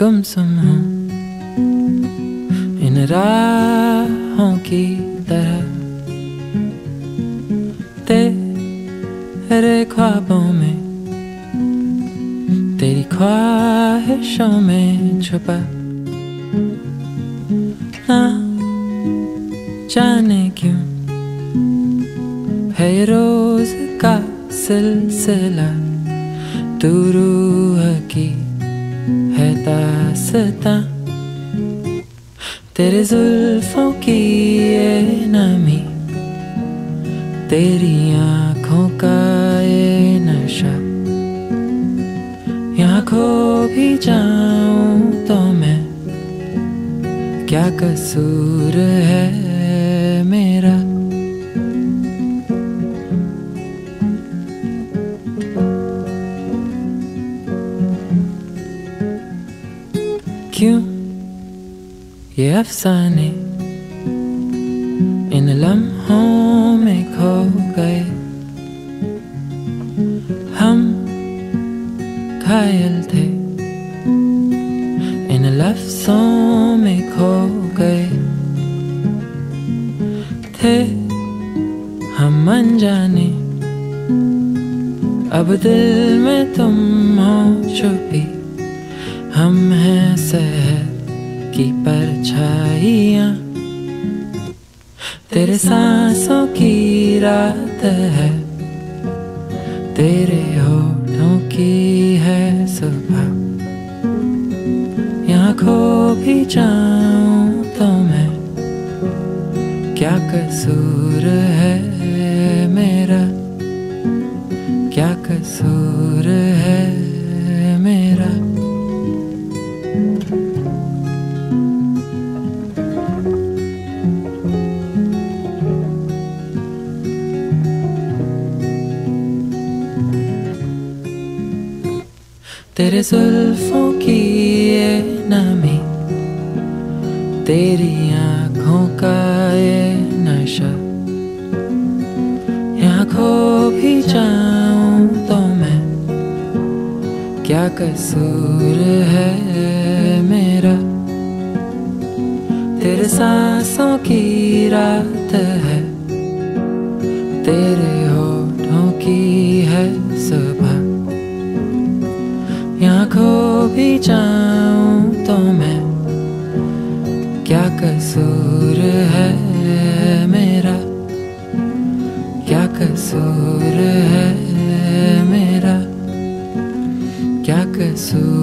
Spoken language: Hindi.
गुमसुम हूँ। इन राहों की तरह तेरे ख्वाबों में, तेरी ख्वाहिशों में छुपा ना जाने क्यों है रोज का सिलसिला, तू रूह दासता तेरे जुल्फों की ये नमी, तेरी आँखों का ये नशा। यहाँ खो भी जाऊँ तो मैं, क्या कसूर है क्यों ये अफसाने इन लम्हों में खो गए हम घायल थे इन लफ्जों में खो गए थे हम अनजाने अब दिल में तुम हो छुपी हम हैं शहर की परछाइयाँ। तेरे सांसों की रात है, तेरे होठों की है सुबह। यहाँ खो भी जाऊँ तो मैं, क्या कसूर है मेरा? क्या कसूर है तेरे जुल्फों की ये नमी, तेरी आँखों का ये नशा। यहाँ खो भी जाऊँ तो मैं, क्या कसूर है मेरा? तेरे सांसों की रात है, तेरे होठों की है सुबह यहाँ खो भी जाऊँ तो मैं क्या कसूर है मेरा? क्या कसूर है मेरा? क्या कसूर